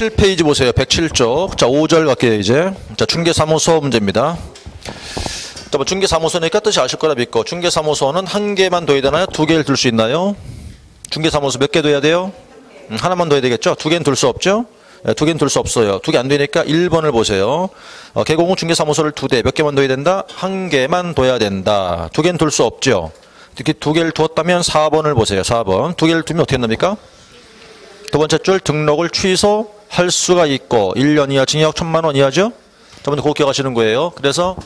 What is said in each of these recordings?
107페이지 보세요. 107쪽. 자, 5절 갈게요, 이제. 자, 중개사무소 문제입니다. 자, 뭐 중개사무소니까 뜻이 아실 거라 믿고. 중개사무소는 한 개만 둬야 되나요? 두 개를 둘 수 있나요? 중개사무소 몇 개 둬야 돼요? 음, 하나만 둬야 되겠죠? 두 개는 둘 수 없죠? 네, 두 개는 둘 수 없어요. 두 개 안 되니까 1번을 보세요. 어, 개공은 중개사무소를 두 대, 몇 개만 둬야 된다? 한 개만 둬야 된다. 두 개는 둘 수 없죠? 특히 두 개를 두었다면 4번을 보세요. 4번. 두 개를 두면 어떻게 됩니까? 두 번째 줄 등록을 취소 할 수가 있고 1년 이하 징역 1천만 원 이하죠? 저번에 그거 기억하시는 거예요. 그래서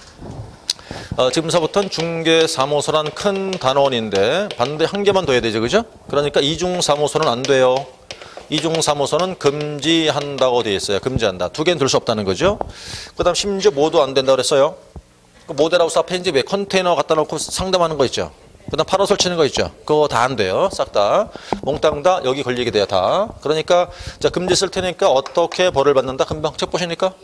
어, 지금서부터는 중개사무소란 큰 단원인데 반대 한 개만 둬야 되죠. 그죠? 그러니까 이중사무소는 안 돼요. 이중사무소는 금지한다고 되어 있어요. 금지한다. 두 개는 둘수 없다는 거죠. 그 다음 심지어 모두 안 된다고 그랬어요. 그 모델하우스 앞에 이제 왜 컨테이너 갖다 놓고 상담하는 거 있죠. 그 다음 팔아 설치는 거 있죠. 그거 다 안 돼요. 싹 다. 몽땅 다 여기 걸리게 돼요. 다. 그러니까 자 금지 쓸 테니까 어떻게 벌을 받는다? 금방 책 보시니까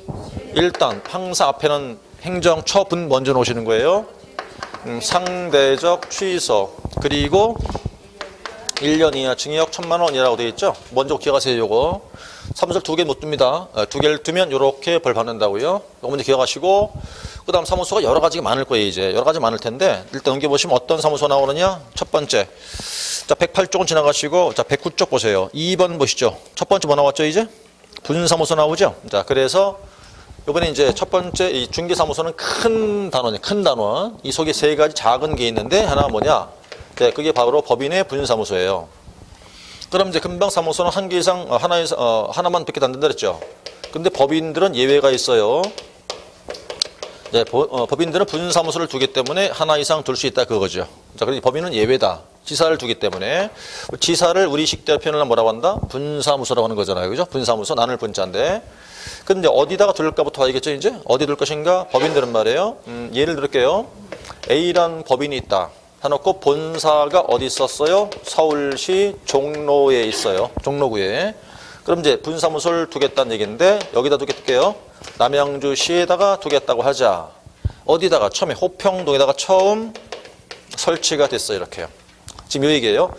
일단 항상 앞에는 행정 처분 먼저 놓으시는 거예요. 음, 상대적 취소 그리고 1년 이하 징역 1천만 원이라고 되어 있죠. 먼저 기억하세요. 요거. 사무소를 두개 못 둡니다. 어, 두 개를 두면 이렇게 벌 받는다고요. 요거 먼저 기억하시고 그 다음 사무소가 여러 가지가 많을 거예요. 이제 여러 가지 많을 텐데 일단 넘겨보시면 어떤 사무소 나오느냐. 첫 번째. 자 108쪽은 지나가시고 자 109쪽 보세요. 2번 보시죠. 첫 번째 뭐 나왔죠 이제? 분사무소 나오죠. 자 그래서 이번에 이제 첫 번째 이 중개사무소는 큰 단원이에요. 큰 단원. 이 속에 세 가지 작은 게 있는데 하나가 뭐냐? 네, 그게 바로 법인의 분사무소예요. 그럼 이제 금방 사무소는 한 개 이상 어, 하나 이상 어, 하나만 밖에 안 된다 그랬죠. 근데 법인들은 예외가 있어요. 네, 보- 어, 법인들은 분사무소를 두기 때문에 하나 이상 둘 수 있다 그거죠. 자, 그러니 법인은 예외다. 지사를 두기 때문에 지사를 우리 식대로 표현을 하면 뭐라고 한다? 분사무소라고 하는 거잖아요. 그죠? 분사무소 나눌 분자인데. 근데 어디다가 둘까부터 알겠죠, 이제? 어디 둘 것인가? 법인들은 말이에요. 음, 예를 들을게요. A란 법인이 있다. 해놓고 본사가 어디 있었어요? 서울시 종로에 있어요. 종로구에. 그럼 이제 분사무소를 두겠다는 얘기인데 여기다 두겠게요. 남양주시에다가 두겠다고 하자. 어디다가 처음에 호평동에다가 처음 설치가 됐어요. 이렇게요. 지금 이 얘기예요.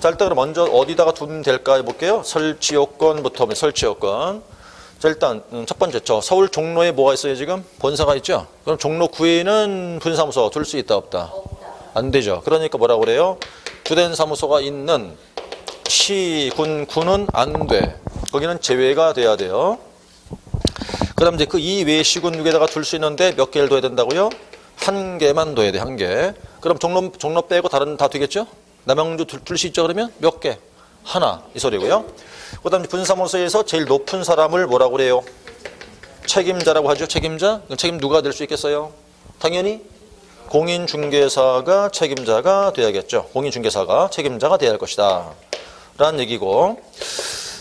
자, 일단 그럼 먼저 어디다가 두면 될까 해볼게요. 설치 요건부터 보면 설치 요건. 자, 일단 음, 첫 번째 저 서울 종로에 뭐가 있어요 지금? 본사가 있죠? 그럼 종로구에는 분사무소 둘 수 있다 없다? 안 되죠. 그러니까 뭐라고 그래요? 주된 사무소가 있는 시, 군, 구는 안 돼. 거기는 제외가 돼야 돼요. 그 다음 이제 그 이외의 시군 6에다가 둘 수 있는데 몇 개를 둬야 된다고요? 한 개만 둬야 돼, 한 개. 그럼 종로, 종로 빼고 다른 다 되겠죠? 남양주 둘 수 있죠, 그러면? 몇 개? 하나. 이 소리고요. 그 다음 분사무소에서 제일 높은 사람을 뭐라고 그래요? 책임자라고 하죠, 책임자? 책임 누가 될 수 있겠어요? 당연히 공인중개사가 책임자가 돼야겠죠. 공인중개사가 책임자가 돼야 할 것이다. 라는 얘기고.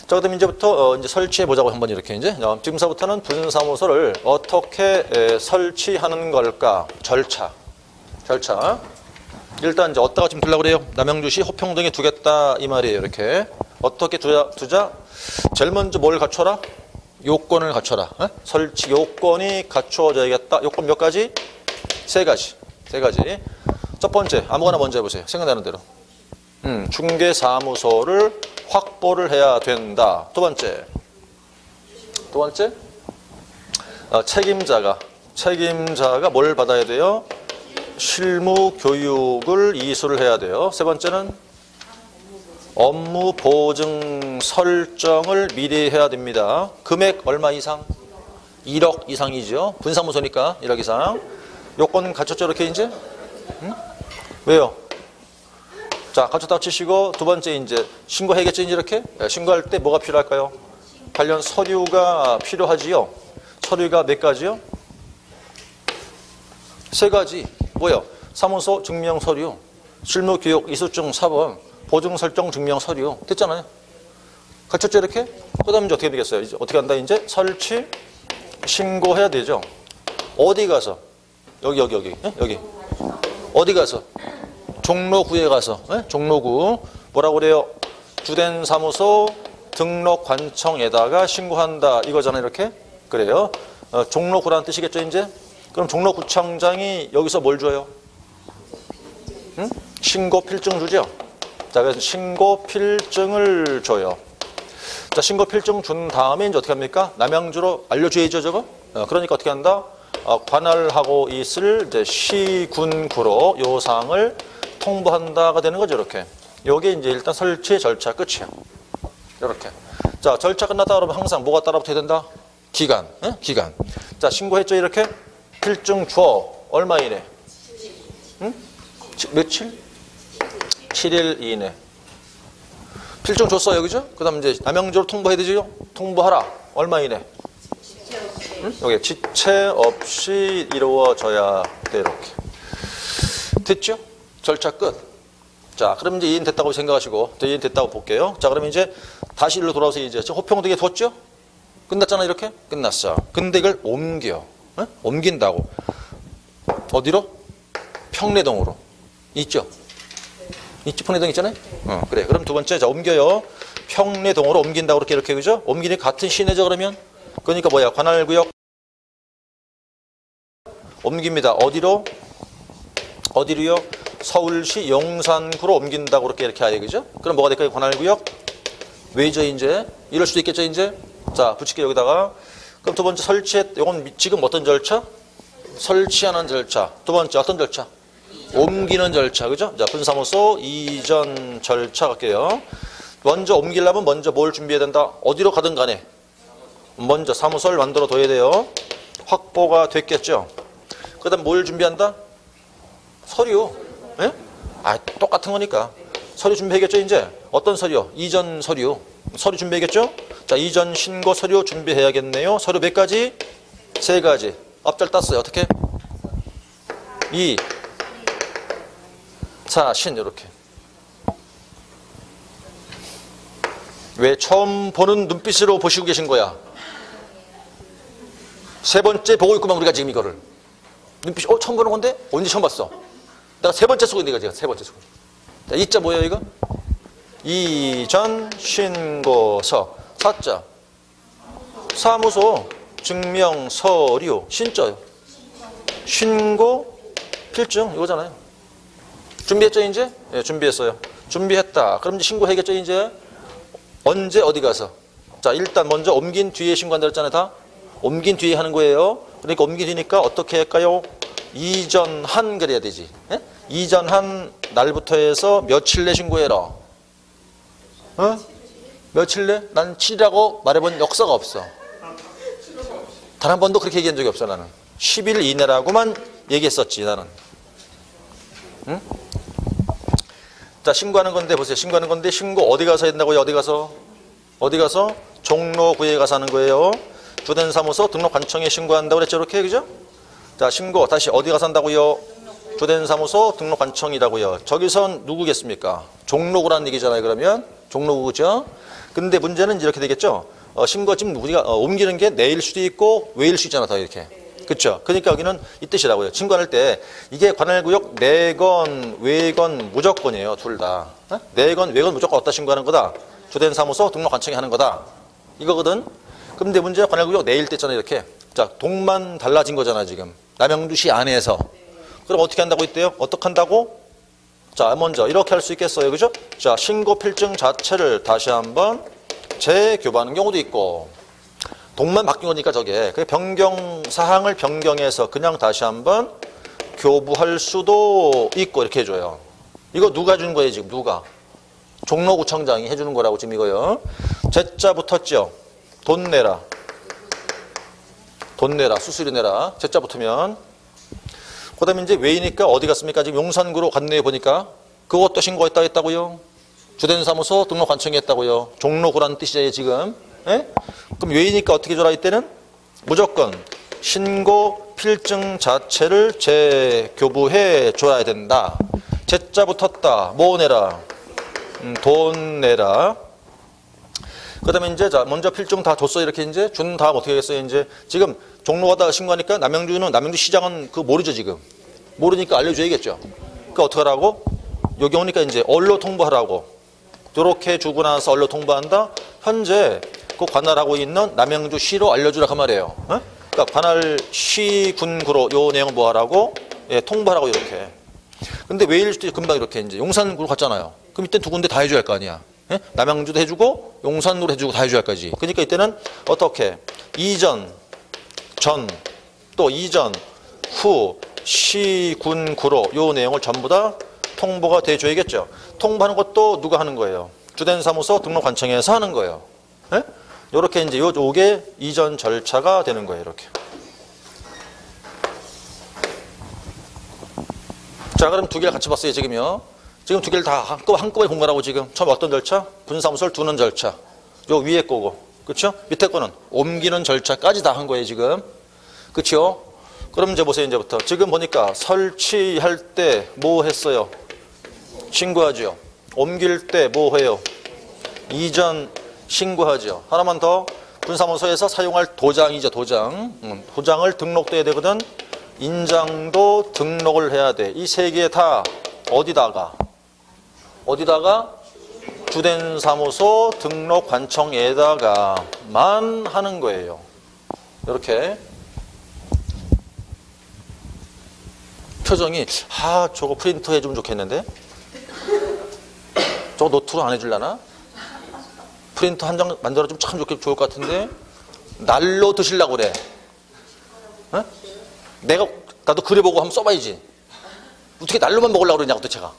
자, 그다음 이제부터 어, 이제 설치해 보자고 한번 이렇게 이제 어, 지금서부터는 분사무소를 어떻게 에, 설치하는 걸까? 절차. 절차. 일단 이제 어디다가 지금 두려고 그래요? 남양주시 호평동에 두겠다 이 말이에요. 이렇게 어떻게 두자? 두자? 제일 먼저 뭘 갖춰라? 요건을 갖춰라. 어? 설치 요건이 갖춰져야겠다. 요건 몇 가지? 세 가지. 세 가지. 첫 번째 아무거나 먼저 해보세요. 생각나는 대로. 음, 중개사무소를 확보를 해야 된다. 두 번째. 두 번째. 어, 책임자가 책임자가 뭘 받아야 돼요? 실무 교육을 이수를 해야 돼요. 세 번째는 업무 보증 설정을 미리 해야 됩니다. 금액 얼마 이상? 1억 이상이죠. 분사무소니까 1억 이상. 요건 갖췄죠, 이렇게 이제? 응? 왜요? 자, 갖췄다고 치시고 두 번째 이제 신고해야겠죠, 이제 이렇게? 네, 신고할 때 뭐가 필요할까요? 관련 서류가 필요하지요. 서류가 몇 가지요? 세 가지. 뭐요? 사무소 증명 서류, 실무 교육 이수증 4번, 보증 설정 증명 서류. 됐잖아요. 갖췄죠, 이렇게? 그 다음에 이제 어떻게 되겠어요? 이제 어떻게 한다, 이제? 설치, 신고해야 되죠. 어디 가서? 여기, 여기, 여기. 예? 여기. 어디 가서? 종로구에 가서 예? 종로구 뭐라고 그래요? 주된 사무소 등록 관청에다가 신고한다 이거잖아요 이렇게 그래요 어, 종로구라는 뜻이겠죠 이제 그럼 종로구청장이 여기서 뭘 줘요? 응? 신고 필증 주죠 자 그래서 신고 필증을 줘요 자, 신고 필증 준 다음에 이제 어떻게 합니까? 남양주로 알려줘야죠, 저거? 어, 그러니까 어떻게 한다? 어, 관할하고 있을 이제 시군구로 요 사항을 통보한다가 되는 거죠, 이렇게. 요게 이제 일단 설치 절차 끝이야. 이렇게. 자, 절차 끝났다 그러면 항상 뭐가 따라붙어야 된다? 기간. 응? 기간. 자, 신고했죠, 이렇게? 필증 줘. 얼마 이내? 응? 치- 며칠? 7일 이내. 필증 줬어요, 그죠? 그 다음 이제 남양주로 통보해야 되죠? 통보하라. 얼마 이내? 응? 여기 지체 없이 이루어져야 돼, 이렇게. 됐죠? 절차 끝. 자, 그럼 이제 이인 됐다고 생각하시고, 저 이인 됐다고 볼게요. 자, 그럼 이제 다시 일로 돌아와서 이제 호평되게 뒀죠? 끝났잖아, 이렇게? 끝났어. 근데 이걸 옮겨. 응? 옮긴다고. 어디로? 평내동으로. 있죠? 있죠? 평내동 있잖아요? 어, 그래. 그럼 두 번째, 자, 옮겨요. 평내동으로 옮긴다고 그렇게 이렇게, 그죠? 옮기니 같은 시내죠, 그러면? 그러니까 뭐야? 관할구역 옮깁니다. 어디로? 어디로요? 서울시 용산구로 옮긴다고 그렇게 이렇게 해야 되죠? 그럼 뭐가 될까요? 관할구역? 왜죠, 이제? 이럴 수도 있겠죠, 이제? 자, 붙일게요, 여기다가. 그럼 두 번째 설치했, 이건 미- 지금 어떤 절차? 설치하는 절차. 두 번째 어떤 절차? 옮기는 절차, 그죠? 자, 분사무소 이전 절차 갈게요. 먼저 옮기려면 먼저 뭘 준비해야 된다? 어디로 가든 간에. 먼저 사무소를 만들어 둬야 돼요. 확보가 됐겠죠? 그 다음 뭘 준비한다? 서류. 예? 아, 똑같은 거니까. 서류 준비하겠죠, 이제? 어떤 서류? 이전 서류. 서류 준비하겠죠? 자, 이전 신고 서류 준비해야겠네요. 서류 몇 가지? 세 가지. 앞절 땄어요. 어떻게? 이, 사, 신, 이렇게. 왜 처음 보는 눈빛으로 보시고 계신 거야? 세 번째 보고 있구만, 우리가 지금 이거를. 눈빛이, 어, 처음 보는 건데? 언제 처음 봤어? 내가 세 번째 있는 거야, 제가 세 번째 쓰고. 자, 이자 뭐예요, 이거? 이전 신고서. 사자. 사무소. 증명 서류. 신자요. 신고 필증 이거잖아요. 준비했죠, 이제? 예, 준비했어요. 준비했다. 그럼 이제 신고해야겠죠, 이제? 언제 어디 가서? 자, 일단 먼저 옮긴 뒤에 신고한다 했잖아요, 다. 옮긴 뒤에 하는 거예요. 그러니까 옮긴 뒤니까 어떻게 할까요? 이전한 그래야 되지. 예? 이전한 날부터 해서 며칠 내 신고해라. 어? 며칠 내? 난 7이라고 말해본 역사가 없어. 단 한 번도 그렇게 얘기한 적이 없어, 나는. 10일 이내라고만 얘기했었지, 나는. 응? 자, 신고하는 건데, 보세요. 신고하는 건데, 신고 어디 가서 했다고요? 어디 가서? 어디 가서? 종로구에 가서 하는 거예요. 주된 사무소 등록 관청에 신고한다고 그랬죠, 이렇게, 그죠? 자, 신고 다시 어디 가서 한다고요? 주된 사무소 등록 관청이라고요. 저기선 누구겠습니까? 종로구라는 얘기잖아요, 그러면. 종로구죠? 근데 문제는 이렇게 되겠죠? 어, 신고 지금 우리가 어, 옮기는 게 내일 수도 있고 외일 수 있잖아, 더 이렇게. 그렇죠? 그러니까 여기는 이 뜻이라고요. 신고할 때 이게 관할구역 내건, 외건 무조건이에요, 둘 다. 어? 내건, 외건 무조건 어디다 신고하는 거다? 주된 사무소 등록 관청에 하는 거다. 이거거든. 근데 문제가 관할구역 내일 때잖아요, 이렇게. 자, 동만 달라진 거잖아, 지금. 남양주시 안에서. 그럼 어떻게 한다고 했대요? 어떻게 한다고? 자, 먼저 이렇게 할 수 있겠어요. 그죠? 자, 신고 필증 자체를 다시 한번 재교부하는 경우도 있고, 동만 바뀐 거니까 저게. 그 변경, 사항을 변경해서 그냥 다시 한번 교부할 수도 있고, 이렇게 해줘요. 이거 누가 준 거예요, 지금? 누가? 종로구청장이 해주는 거라고 지금 이거요. 제자 붙었죠? 돈 내라. 돈 내라. 수수료 내라. 제자 붙으면. 그 다음에 이제 왜이니까 어디 갔습니까? 지금 용산구로 갔네요, 보니까. 그것도 신고했다 했다고요. 주된 사무소 등록 관청에 했다고요. 종로구라는 뜻이에요, 지금. 예? 그럼 왜이니까 어떻게 줘라, 이때는? 무조건 신고 필증 자체를 재교부해 줘야 된다. 제자 붙었다. 뭐 내라? 음, 돈 내라. 그 다음에 이제 자, 먼저 필증 다 줬어. 이렇게 이제 준 다음 어떻게 하겠어요? 이제 지금 종로 가다가 신고하니까 남양주는, 남양주 시장은 그 모르죠, 지금. 모르니까 알려줘야겠죠. 그러니까 어떻게 하라고? 여기 오니까 이제 언로 통보하라고. 이렇게 주고 나서 언로 통보한다? 현재 그 관할하고 있는 남양주시로 알려주라 그 말이에요. 어? 그러니까 관할시 군구로 요 내용 뭐 하라고? 예, 통보하라고 이렇게. 근데 왜일 수도 금방 이렇게 이제 용산구로 갔잖아요. 그럼 이때 두 군데 다 해줘야 할 거 아니야. 예? 남양주도 해주고 용산으로 해주고 다 해줘야 할 거지. 그러니까 이때는 어떻게 이전, 전, 또 이전, 후, 시, 군, 구로 요 내용을 전부 다 통보가 돼줘야겠죠. 통보하는 것도 누가 하는 거예요? 주된 사무소 등록관청에서 하는 거예요. 예? 요렇게 이제 요 요게 이전 절차가 되는 거예요. 이렇게. 자, 그럼 두 개를 같이 봤어요, 지금요. 지금 두 개를 다 한꺼번에, 거라고 지금. 처음 어떤 절차? 분사무소를 두는 절차. 요 위에 거고. 그쵸? 밑에 거는 옮기는 절차까지 다 한 거예요, 지금. 그쵸? 그럼 이제 보세요, 이제부터. 지금 보니까 설치할 때 뭐 했어요? 신고하죠. 옮길 때 뭐 해요? 이전 신고하죠. 하나만 더. 분사무소에서 사용할 도장이죠, 도장. 음, 도장을 등록돼야 되거든. 인장도 등록을 해야 돼. 이 세 개 다 어디다가? 어디다가? 주된 사무소 등록 관청에다가만 하는 거예요. 이렇게. 표정이 아 저거 프린터 해주면 좋겠는데 저거 노트로 안 해줄라나 프린터 한장 만들어주면 참 좋게 좋을 것 같은데 날로 드시려고 그래 어? 내가 나도 그려보고 한번 써봐야지 어떻게 날로만 먹으려고 그러냐고 도대체가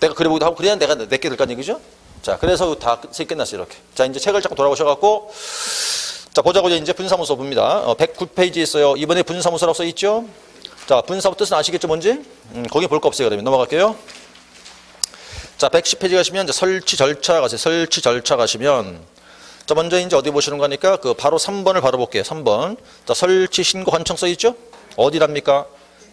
내가 그려보기도 하고 그래야 내가 내게 될거 아니에요 그죠? 자 그래서 다 끝났어요 이렇게 자 이제 책을 잠깐 돌아오셔갖고 자 보자고자 이제 분사무소 봅니다 어, 109페이지에 있어요 이번에 분사무소라고 써있죠 자, 분사부 뜻은 아시겠죠, 뭔지? 음, 거기 볼 거 없어요, 그러면. 넘어갈게요. 자, 110페이지 가시면 이제 설치 절차 가세요. 설치 절차 가시면 자, 먼저 이제 어디 보시는 거니까 그 바로 3번을 바로 볼게요. 3번. 자, 설치 신고 관청 써 있죠? 어디랍니까?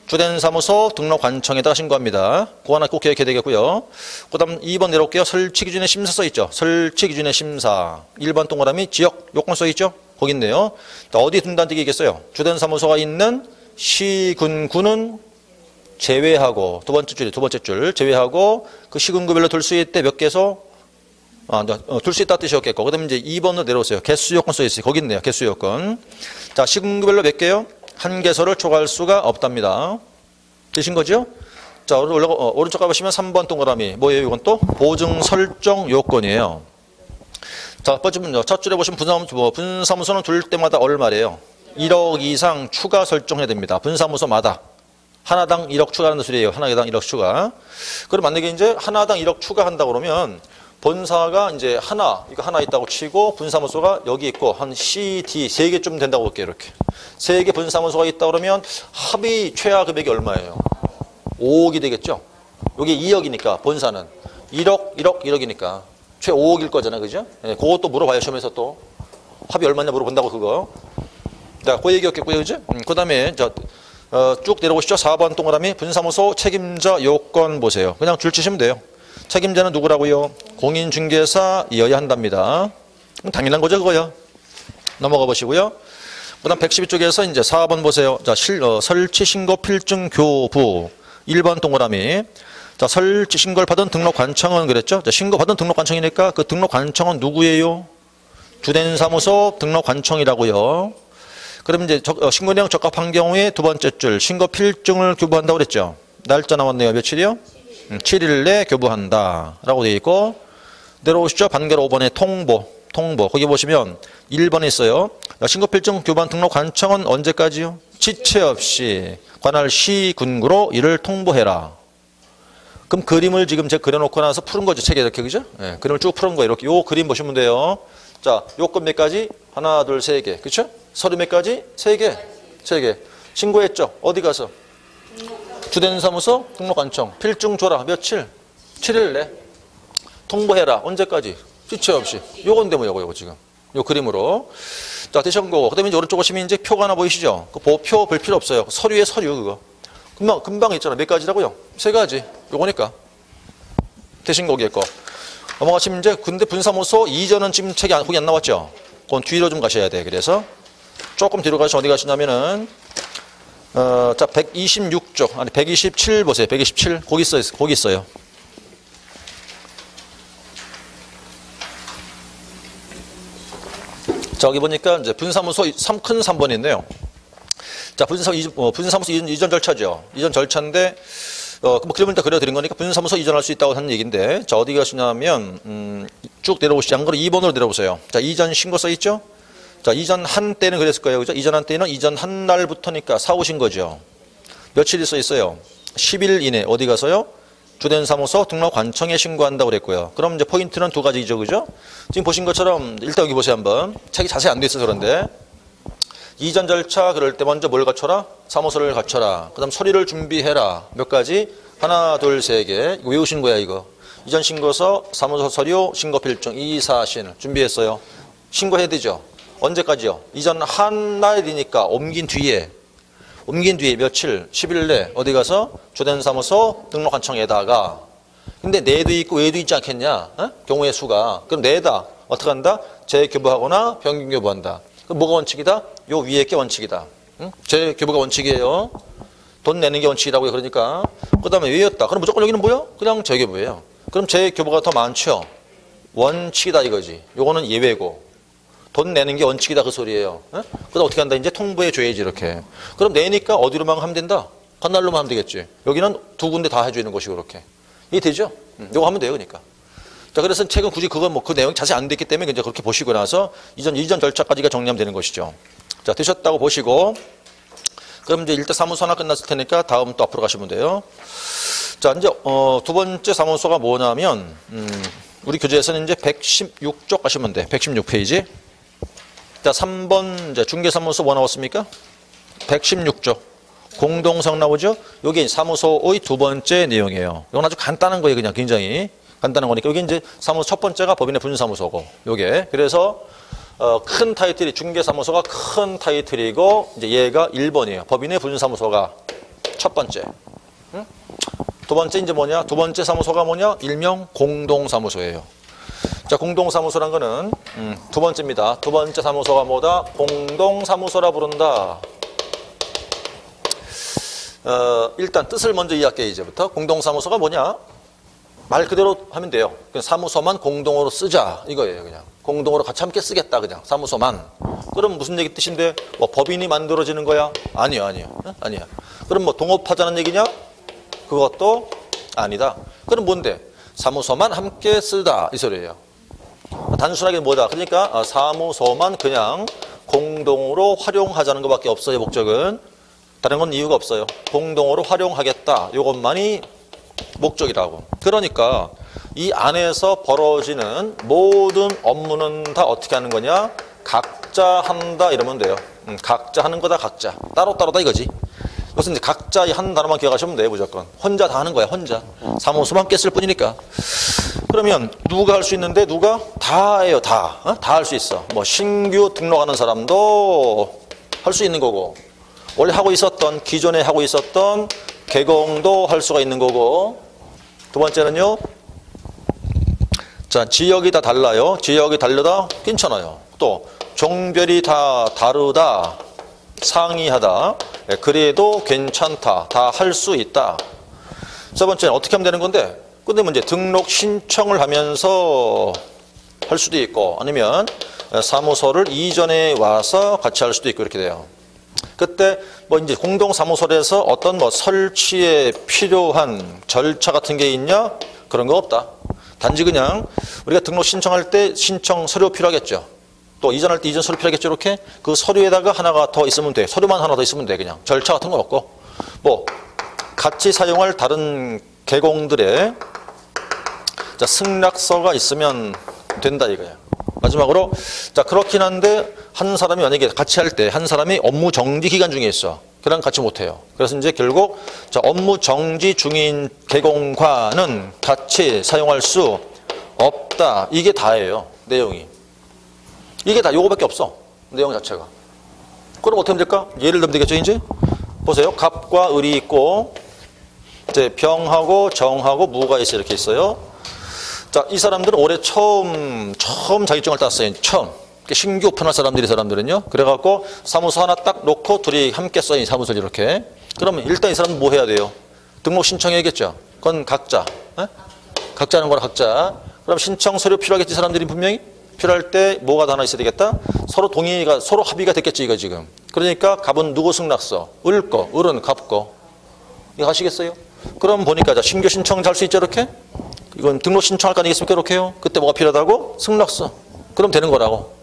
주된 사무소 등록 관청에다 신고합니다. 그거 하나 꼭 기억해야 되겠고요. 그 다음 2번 내려올게요. 설치 기준의 심사 써 있죠? 설치 기준의 심사. 1번 동그라미 지역 요건 써 있죠? 거기 있네요. 자, 어디 둔다는 얘기겠어요? 주된 사무소가 있는 시군구는 제외하고 두 번째 줄이 두 번째 줄 제외하고 그 시군구별로 둘 수 있대 몇 개소 아, 어, 둘수 있다 뜻이었겠고 그다음에 이제 2번으로 내려오세요. 개수 요건 써 있어요. 거기 있네요. 개수 요건. 자, 시군구별로 몇 개요? 한 개소를 초과할 수가 없답니다. 되신 거죠? 자, 어, 오른쪽 가보시면 3번 동그라미 뭐예요? 이건 또 보증 설정 요건이에요. 자, 첫 번째 첫 줄에 보시면 분사무소, 뭐 분사무소는 둘 때마다 얼마래요? 1억 이상 추가 설정해야 됩니다. 분사무소마다. 하나당 1억 추가하는 소리예요. 하나당 1억 추가. 그럼 만약에 이제 하나당 1억 추가한다 그러면 본사가 이제 하나, 이거 하나 있다고 치고 분사무소가 여기 있고 한 C, D 세 개쯤 된다고 볼게요. 이렇게. 세 개 분사무소가 있다 그러면 합의 최하 금액이 얼마예요? 5억이 되겠죠? 여기 2억이니까 본사는 1억, 1억, 1억이니까 최 5억일 거잖아요. 그죠? 네, 그것도 물어봐요. 시험에서 또. 합의 얼마냐 물어본다고 그거. 자, 그 얘기였겠고요. 그죠? 음, 그 다음에 저, 어, 쭉 내려오시죠. 4번 동그라미 분사무소 책임자 요건 보세요. 그냥 줄 치시면 돼요. 책임자는 누구라고요? 공인중개사이어야 한답니다. 당연한 거죠, 그거요. 넘어가 보시고요. 그 다음 112쪽에서 이제 4번 보세요. 자, 실, 어, 설치 신고 필증 교부. 1번 동그라미. 자, 설치 신고를 받은 등록 관청은 그랬죠? 자, 신고 받은 등록 관청이니까 그 등록 관청은 누구예요? 주된 사무소 등록 관청이라고요. 그럼 이제 어, 신고 내용 적합한 경우에 두 번째 줄 신고 필증을 교부한다고 그랬죠. 날짜 나왔네요. 며칠이요? 7일 음, 내 교부한다. 라고 되어 있고 내려오시죠. 반개로 5번에 통보. 통보. 거기 보시면 1번에 있어요. 신고 필증 교부한 등록 관청은 언제까지요? 지체 없이 관할 시 군구로 이를 통보해라. 그럼 그림을 지금 제가 그려놓고 나서 푸른 거죠. 책에 이렇게 그죠? 네, 그림을 쭉 푸른 거 이렇게 요 그림 보시면 돼요. 자, 요건 몇 가지? 하나, 둘, 세 개. 그쵸? 서류 몇 가지? 세 개. 세 개. 신고했죠? 어디 가서? 주된 사무소 등록관청. 필증 줘라. 며칠? 7일 내. 통보해라. 언제까지? 지체 없이. 요건데 뭐 요거 요거 지금. 요 그림으로. 자, 되신 거고. 그 다음에 이제 오른쪽 오시면 이제 표가 하나 보이시죠? 그 보표 볼 필요 없어요. 서류에 서류 그거. 금방, 금방 있잖아. 몇 가지라고요? 세 가지. 요거니까. 되신 거겠고. 넘어가시면 이제 근데 분사무소 이전은 지금 책이 안, 거기 안 나왔죠? 그건 뒤로 좀 가셔야 돼. 그래서 조금 뒤로 가서 어디 가시냐면은 어, 자, 126쪽, 아니, 127 보세요. 127. 거기 있어요. 거기 있어요. 자, 여기 보니까 이제 분사무소 3, 큰 3번이 있네요. 자, 분사, 어, 분사무소 이전, 이전 절차죠. 이전 절차인데, 어, 뭐 그림을 다 그려드린 거니까 분사무소 이전할 수 있다고 하는 얘기인데, 자, 어디 가시냐면, 음, 쭉 내려오시죠. 안 그러 2번으로 내려오세요. 자, 이전 신고 써 있죠? 자, 이전 한 때는 그랬을 거예요. 그죠? 이전 한 때는 이전 한 날부터니까 사오신 거죠. 며칠이 써 있어요? 10일 이내 어디 가서요? 주된 사무소 등록 관청에 신고한다고 그랬고요. 그럼 이제 포인트는 두 가지죠. 그죠? 지금 보신 것처럼 일단 여기 보세요 한번. 책이 자세히 안 돼 있어서 그런데 이전 절차 그럴 때 먼저 뭘 갖춰라? 사무소를 갖춰라. 그 다음 서류를 준비해라. 몇 가지? 하나, 둘, 세 개. 이거 외우신 거야 이거. 이전 신고서, 사무소 서류, 신고 필증, 이사신 준비했어요. 신고해야 되죠. 언제까지요? 이전 한 날이니까 옮긴 뒤에 옮긴 뒤에 며칠, 10일 내 어디 가서 주된 사무소 등록관청에다가 근데 내도 있고 외도 있지 않겠냐? 어? 경우의 수가. 그럼 내다. 어떻게 한다? 재교부하거나 변경 교부한다. 그럼 뭐가 원칙이다? 요 위에 게 원칙이다. 응? 재교부가 원칙이에요. 돈 내는 게 원칙이라고요. 그러니까. 그 다음에 외였다. 그럼 무조건 여기는 뭐요? 그냥 재교부예요. 그럼 재교부가 더 많죠? 원칙이다 이거지. 요거는 예외고. 돈 내는 게 원칙이다 그 소리예요. 어? 그다음 어떻게 한다? 이제 통보해 줘야지 이렇게. 그럼 내니까 어디로만 하면 된다? 건날로만 하면 되겠지. 여기는 두 군데 다 해주는 것이고 그렇게. 이해 되죠? 음, 요거 하면 돼요, 그러니까. 자, 그래서 책은 굳이 그건 뭐 그 내용 자세히 안 됐기 때문에 이제 그렇게 보시고 나서 이전 이전 절차까지가 정리하면 되는 것이죠. 자, 되셨다고 보시고 그럼 이제 일단 사무소 하나 끝났을 테니까 다음 또 앞으로 가시면 돼요. 자, 이제 어, 두 번째 사무소가 뭐냐면 음, 우리 교재에서는 이제 116쪽 가시면 돼. 116페이지. 자, 3번 이제 중개사무소 뭐 나왔습니까? 116조. 공동성 나오죠? 여기 사무소의 두 번째 내용이에요. 이건 아주 간단한 거예요, 그냥 굉장히. 간단한 거니까. 여기 이제 사무소 첫 번째가 법인의 분사무소고, 요게. 그래서, 어, 큰 타이틀이, 중개사무소가 큰 타이틀이고, 이제 얘가 1번이에요. 법인의 분사무소가 첫 번째. 응? 두 번째 이제 뭐냐? 두 번째 사무소가 뭐냐? 일명 공동사무소예요. 자, 공동사무소란 거는 음, 두 번째입니다. 두 번째 사무소가 뭐다? 공동사무소라 부른다. 어, 일단 뜻을 먼저 이해할게요, 이제부터. 공동사무소가 뭐냐? 말 그대로 하면 돼요. 그냥 사무소만 공동으로 쓰자. 이거예요, 그냥. 공동으로 같이 함께 쓰겠다, 그냥. 사무소만. 그럼 무슨 얘기 뜻인데? 뭐 법인이 만들어지는 거야? 아니요, 아니요. 어? 아니야. 그럼 뭐 동업하자는 얘기냐? 그것도 아니다. 그럼 뭔데? 사무소만 함께 쓰다. 이 소리예요. 단순하게 뭐다? 그러니까 어, 사무소만 그냥 공동으로 활용하자는 것밖에 없어요, 목적은. 다른 건 이유가 없어요. 공동으로 활용하겠다. 이것만이 목적이라고. 그러니까 이 안에서 벌어지는 모든 업무는 다 어떻게 하는 거냐? 각자 한다 이러면 돼요. 음, 각자 하는 거다 각자. 따로따로다 이거지. 그것은 이제 각자 한 단어만 기억하시면 돼요 무조건. 혼자 다 하는 거야 혼자. 사무소만 깼을 뿐이니까. 그러면 누가 할 수 있는데 누가? 다 해요 다. 어? 다할 수 있어. 뭐 신규 등록하는 사람도 할 수 있는 거고 원래 하고 있었던 기존에 하고 있었던 개공도 할 수가 있는 거고 두 번째는요. 자 지역이 다 달라요. 지역이 다르다 괜찮아요. 또 종별이 다 다르다 상이하다 예, 그래도 괜찮다 다 할 수 있다. 세 번째는 어떻게 하면 되는 건데 근데 문제 등록 신청을 하면서 할 수도 있고 아니면 사무소를 이전에 와서 같이 할 수도 있고 이렇게 돼요. 그때 뭐 이제 공동 사무소에서 어떤 뭐 설치에 필요한 절차 같은 게 있냐? 그런 거 없다. 단지 그냥 우리가 등록 신청할 때 신청 서류 필요하겠죠. 또 이전할 때 이전 서류 필요하겠죠. 이렇게 그 서류에다가 하나가 더 있으면 돼. 서류만 하나 더 있으면 돼. 그냥 절차 같은 건 없고 뭐 같이 사용할 다른 개공들의 자, 승낙서가 있으면 된다 이거야. 마지막으로 자 그렇긴 한데 한 사람이 만약에 같이 할 때 한 사람이 업무 정지 기간 중에 있어. 그럼 같이 못 해요. 그래서 이제 결국 자 업무 정지 중인 개공과는 같이 사용할 수 없다. 이게 다예요. 내용이. 이게 다 요거밖에 없어. 내용 자체가. 그럼 어떻게 하면 될까? 예를 들면 되겠죠, 이제? 보세요. 갑과 을이 있고 이제 병하고 정하고 무가 있어 이렇게 있어요. 자, 이 사람들은 올해 처음 처음 자격증을 땄어요. 처음. 신규 오픈할 사람들이 사람들은요. 그래갖고 사무소 하나 딱 놓고 둘이 함께 써요. 사무소를 이렇게. 그러면 일단 이 사람은 뭐 해야 돼요? 등록 신청해야겠죠. 그건 각자. 에? 각자 하는 거라 각자. 그럼 신청 서류 필요하겠지 사람들이 분명히? 필요할 때 뭐가 하나 있어야 되겠다? 서로 동의가 서로 합의가 됐겠지 이거 지금. 그러니까 갑은 누구 승낙서? 을 거, 을은 갑 거. 이거 하시겠어요? 그럼 보니까 자, 신규 신청자 할수 있죠, 이렇게? 이건 등록 신청할 거 아니겠습니까, 이렇게요? 그때 뭐가 필요하다고? 승낙서. 그럼 되는 거라고.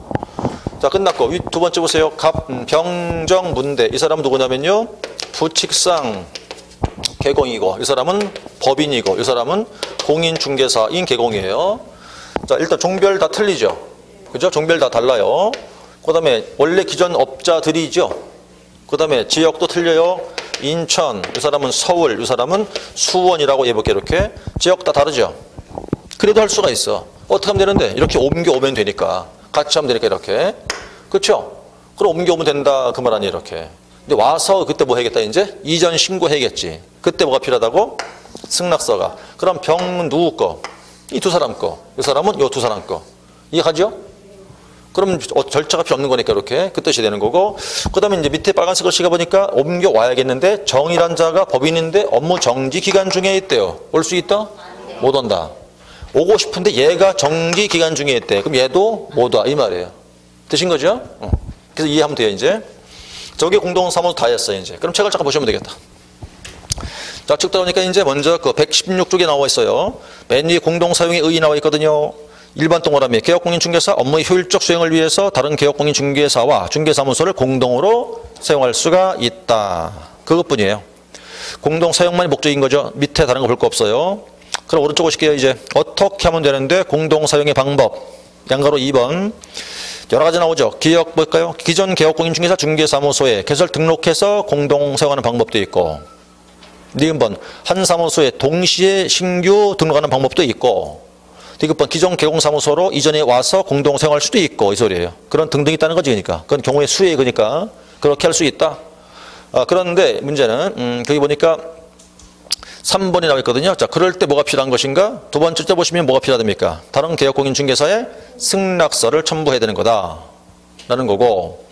자, 끝났고. 위- 두 번째 보세요. 갑, 음, 병정, 문대. 이 사람은 누구냐면요. 부칙상 개공이고, 이 사람은 법인이고, 이 사람은 공인중개사인 개공이에요. 자, 일단 종별 다 틀리죠. 그죠? 종별 다 달라요. 그 다음에 원래 기존 업자들이죠. 그 다음에 지역도 틀려요. 인천, 이 사람은 서울, 이 사람은 수원이라고 해볼게 이렇게. 지역 다 다르죠. 그래도 할 수가 있어. 어떻게 하면 되는데? 이렇게 옮겨오면 되니까. 같이 하면 되니까 이렇게. 그렇죠? 그럼 옮겨오면 된다 그 말 아니에요 이렇게. 근데 와서 그때 뭐 해야겠다 이제? 이전 신고해야겠지. 그때 뭐가 필요하다고? 승낙서가. 그럼 병 누구 거? 이 두 사람 거. 이 사람은 이 두 사람 거. 이해가죠? 그럼 어, 절차가 필요 없는 거니까 이렇게 그 뜻이 되는 거고 그 다음에 이제 밑에 빨간색 글씨가 보니까 옮겨 와야겠는데 정이란 자가 법인인데 업무 정지 기간 중에 있대요 올 수 있다? 못 온다 오고 싶은데 얘가 정기 기간 중에 있대 그럼 얘도 못 와 이 말이에요 되신 거죠? 어. 그래서 이해하면 돼요 이제 저게 공동사무소 다 했어요 이제 그럼 책을 잠깐 보시면 되겠다 자, 쭉 들어오니까 이제 먼저 그 116쪽에 나와 있어요. 맨 위에 공동사용의 의의 나와 있거든요. 일반 동그라미 개업공인중개사 업무의 효율적 수행을 위해서 다른 개업공인중개사와 중개사무소를 공동으로 사용할 수가 있다. 그것뿐이에요. 공동 사용만이 목적인 거죠. 밑에 다른 거 볼 거 없어요. 그럼 오른쪽 오실게요. 이제 어떻게 하면 되는데 공동 사용의 방법. 양가로 2번. 여러 가지 나오죠. 기업 볼까요? 기존 개업공인중개사 중개사무소에 개설 등록해서 공동 사용하는 방법도 있고 니은 번 한 사무소에 동시에 신규 등록하는 방법도 있고 디귿 번 기존 개공 사무소로 이전에 와서 공동 사용할 수도 있고 이 소리예요. 그런 등등 있다는 거지 그러니까. 그건 경우의 수에 그러니까 그렇게 할 수 있다. 아, 그런데 문제는 음, 거기 보니까 3번이 나와 있거든요. 자, 그럴 때 뭐가 필요한 것인가? 두 번째 때 보시면 뭐가 필요하답니까? 다른 개혁공인 중개사에 승낙서를 첨부해야 되는 거다. 라는 거고.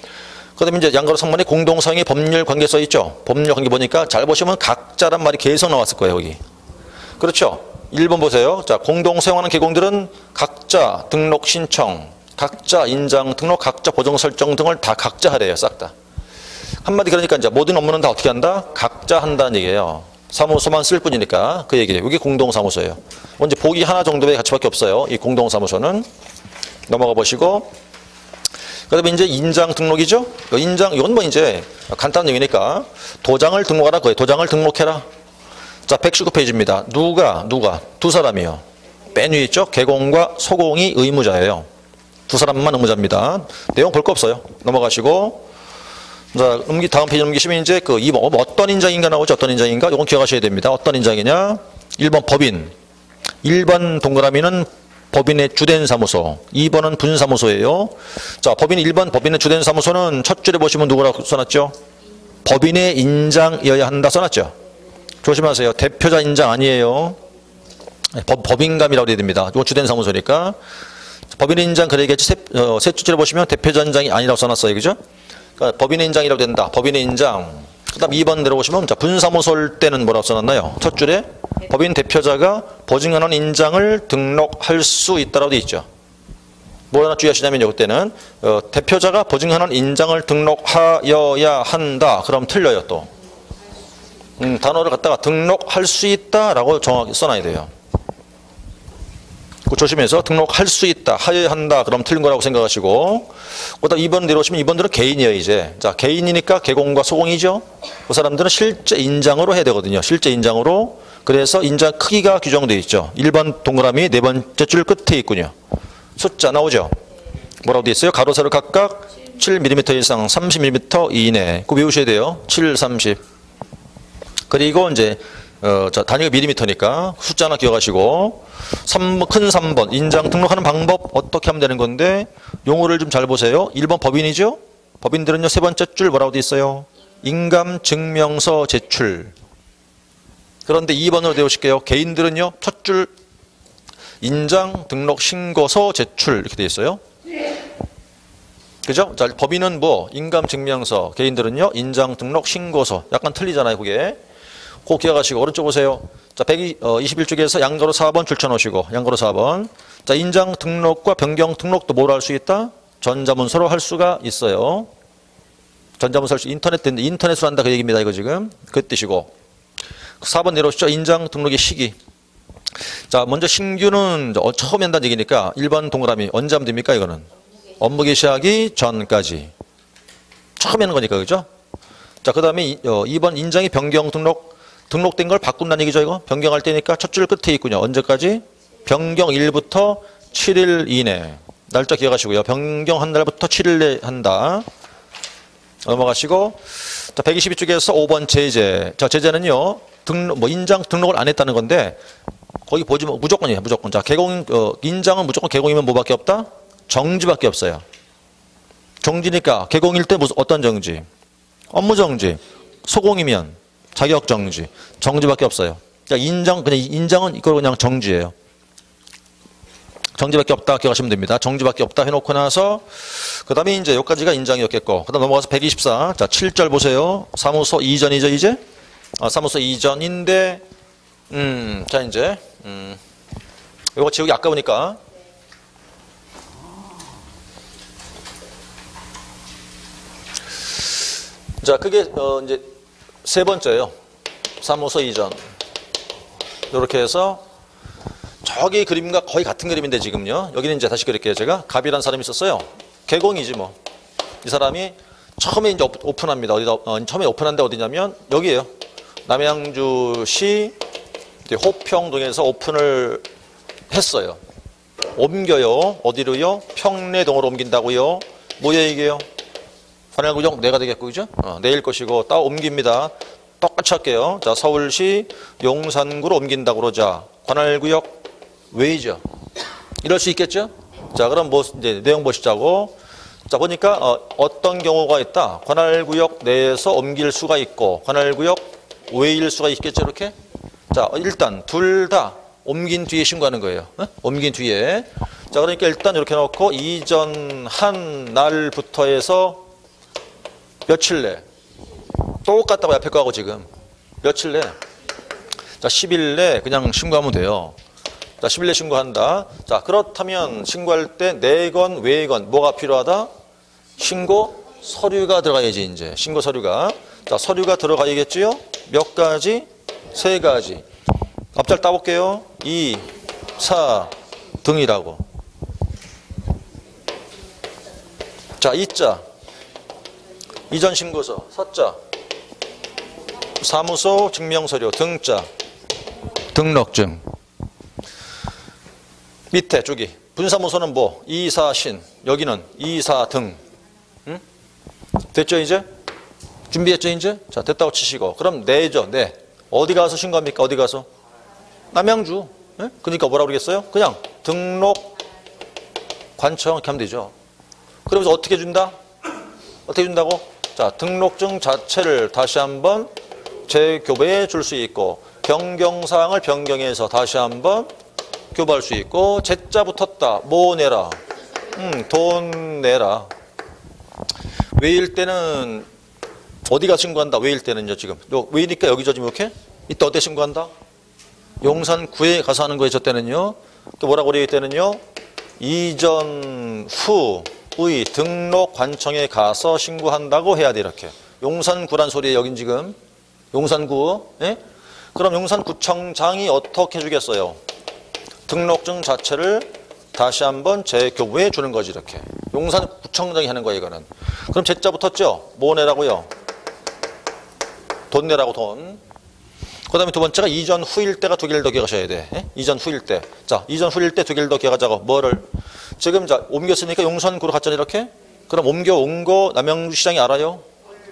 그 다음에 이제 양가로 상반에 공동사용의 법률 관계 써 있죠. 법률 관계 보니까 잘 보시면 각자란 말이 계속 나왔을 거예요, 여기. 그렇죠. 1번 보세요. 자, 공동 사용하는 개공들은 각자 등록 신청, 각자 인장 등록, 각자 보정 설정 등을 다 각자 하래요, 싹 다. 한마디 그러니까 이제 모든 업무는 다 어떻게 한다? 각자 한다는 얘기예요. 사무소만 쓸 뿐이니까 그 얘기예요. 이게 공동 사무소예요. 먼저 보기 하나 정도의 가치밖에 없어요. 이 공동 사무소는 넘어가 보시고 그다음에 이제 인장 등록이죠. 이 인장 이건 뭐 이제 간단한 얘기니까 도장을 등록하라 거예요. 도장을 등록해라. 자, 119페이지입니다. 누가 누가 두 사람이요. 맨 위에 있죠. 개공과 소공이 의무자예요. 두 사람만 의무자입니다. 내용 볼 거 없어요. 넘어가시고 자, 넘기 다음 페이지 넘기시면 이제 그 2번 어, 어떤 인장인가 나오죠. 어떤 인장인가? 이건 기억하셔야 됩니다. 어떤 인장이냐? 1번 법인. 1번 동그라미는 법인의 주된 사무소. 2번은 분사무소예요. 자, 법인 1번 법인의 주된 사무소는 첫 줄에 보시면 누구라고 써놨죠? 법인의 인장이어야 한다 써놨죠? 조심하세요. 대표자 인장 아니에요. 법, 법인감이라고 해야 됩니다. 이거 주된 사무소니까. 법인의 인장 그래야겠지. 세, 어, 세 줄에 보시면 대표자 인장이 아니라고 써놨어요. 그죠? 그러니까 법인의 인장이라고 된다. 법인의 인장. 그 다음 2번 내려보시면 자, 분사무소일 때는 뭐라고 써놨나요? 첫 줄에 법인 대표자가 보증하는 인장을 등록할 수 있다라고 돼 있죠. 뭐 하나 주의하시냐면요. 그때는 어, 대표자가 보증하는 인장을 등록하여야 한다. 그럼 틀려요 또. 음, 단어를 갖다가 등록할 수 있다라고 정확히 써놔야 돼요. 그 조심해서 등록할 수 있다, 하여야 한다, 그럼 틀린 거라고 생각하시고. 그 다음 2번 내려오시면 2번들은 개인이에요, 이제. 자, 개인이니까 개공과 소공이죠. 그 사람들은 실제 인장으로 해야 되거든요. 실제 인장으로. 그래서 인장 크기가 규정되어 있죠. 1번 동그라미 네 번째 줄 끝에 있군요. 숫자 나오죠. 뭐라고 되어 있어요? 가로, 세로 각각 7mm 이상 30mm 이내. 그거 외우셔야 돼요. 7, 30. 그리고 이제 어, 자, 단위가 밀리미터니까 숫자 하나 기억하시고 3, 큰 3번 인장 등록하는 방법 어떻게 하면 되는 건데 용어를 좀 잘 보세요. 1번 법인이죠. 법인들은요 세 번째 줄 뭐라고 돼 있어요? 인감 증명서 제출. 그런데 2번으로 되오실게요. 개인들은요 첫 줄 인장 등록 신고서 제출 이렇게 돼 있어요. 그죠? 자, 법인은 뭐 인감 증명서, 개인들은요 인장 등록 신고서. 약간 틀리잖아요, 그게. 꼭 기억하시고 오른쪽 보세요. 자, 121쪽에서 양가로 4번 줄쳐놓으시고 양가로 4번. 자, 인장 등록과 변경 등록도 뭐로 할 수 있다? 전자문서로 할 수가 있어요. 전자문서 할 수 인터넷 인터넷으로 한다 그 얘기입니다. 이거 지금 그 뜻이고. 4번 내려오시죠. 인장 등록의 시기. 자, 먼저 신규는 어, 처음 한다는 얘기니까 1번 동그라미 언제 하면 됩니까? 이거는 업무 개시하기 전까지 처음 하는 거니까 그죠? 자, 그 다음에 어, 2번 인장이 변경 등록 등록된 걸 바꾼다는 얘기죠, 이거. 변경할 때니까 첫 줄 끝에 있군요. 언제까지? 변경 1부터 7일 이내. 날짜 기억하시고요. 변경 한 날부터 7일 내 한다. 넘어가시고 자, 122쪽에서 5번 제재. 자, 제재는요. 등록 뭐 인장 등록을 안 했다는 건데 거기 보지 뭐 무조건이에요. 무조건. 자, 개공 어, 인장은 무조건 개공이면 뭐밖에 없다? 정지밖에 없어요. 정지니까 개공일 때 무슨 어떤 정지? 업무 정지. 소공이면 자격 정지. 정지밖에 없어요. 그러니까 인장 그냥 인장은 이걸 그냥 정지예요. 정지밖에 없다 기억하시면 됩니다. 정지밖에 없다 해놓고 나서 그 다음에 이제 여기까지가 인장이었겠고 그 다음 넘어가서 124. 자 7절 보세요. 사무소 이전이죠 이제? 아, 사무소 이전인데 음, 자 이제 음, 이거 지우기 아까우니까 자 그게 어, 이제 세 번째예요. 사무소 이전 이렇게 해서 저기 그림과 거의 같은 그림인데 지금요. 여기는 이제 다시 그릴게요. 제가 갑이라는 사람이 있었어요. 개공이지 뭐. 이 사람이 처음에 이제 오픈합니다. 어디다 어, 처음에 오픈한 데 어디냐면 여기에요. 남양주시 호평동에서 오픈을 했어요. 옮겨요. 어디로요? 평내동으로 옮긴다고요. 뭐야 이게요? 관할구역 내가 되겠고 그죠? 어, 내일 것이고 딱 옮깁니다. 똑같이 할게요. 자 서울시 용산구로 옮긴다고 그러자. 관할 구역 왜이죠? 이럴 수 있겠죠? 자 그럼 뭐 이제 내용 보시자고. 자 보니까 어, 떤 경우가 있다. 관할 구역 내에서 옮길 수가 있고 관할 구역 외일 수가 있겠죠 이렇게. 자 일단 둘 다 옮긴 뒤에 신고하는 거예요. 어? 옮긴 뒤에. 자 그러니까 일단 이렇게 놓고 이전 한 날부터 해서 며칠 내 똑같다고 옆에 거하고 지금 며칠 내 자, 10일 내 그냥 신고하면 돼요. 자, 10일 내 신고한다. 자, 그렇다면 신고할 때 내건 외건 뭐가 필요하다? 신고 서류가 들어가야지 이제. 신고 서류가. 자, 서류가 들어가야겠지요? 몇 가지? 세 가지. 앞잘 따볼게요. 2, 4 등이라고. 자, 이자. 이전 신고서, 서자, 사무소 증명서류, 등자, 등록증. 밑에 저기 분사무소는 뭐 이사신, 여기는 이사등. 응? 됐죠 이제? 준비했죠 이제? 자 됐다고 치시고 그럼 내죠 내. 어디 가서 신고합니까? 어디 가서? 남양주. 예? 그러니까 뭐라 그러겠어요? 그냥 등록 관청 이렇게 하면 되죠. 그러면서 어떻게 준다? 어떻게 준다고? 자, 등록증 자체를 다시 한번 재교배해 줄 수 있고 변경사항을 변경해서 다시 한번 교부할 수 있고 제자 붙었다. 뭐 내라? 음, 돈 내라. 외일 때는 어디가 신고한다? 외일 때는요 지금. 요 외이니까 여기죠 지금 이렇게? 이때 어때 신고한다? 용산구에 가서 하는 거예요 저 때는요. 또 뭐라고 그래요 이때는요? 이전 후 의 등록 관청에 가서 신고한다고 해야 돼 이렇게. 용산구란 소리예요 여긴 지금. 용산구. 예? 그럼 용산구청장이 어떻게 해주겠어요? 등록증 자체를 다시 한번 재교부해 주는 거지 이렇게. 용산구청장이 하는 거예요 이거는. 그럼 제자 붙었죠? 뭐 내라고요? 돈 내라고 돈. 그 다음에 두 번째가 이전 후일 때가 두 개를 더 기억하셔야 돼. 예? 이전 후일 때. 자, 이전 후일 때 두 개를 더 기억하자고. 뭐를? 지금 자, 옮겼으니까 용산구로 갔잖아, 이렇게? 그럼 옮겨온 거 남양주시장이 알아요?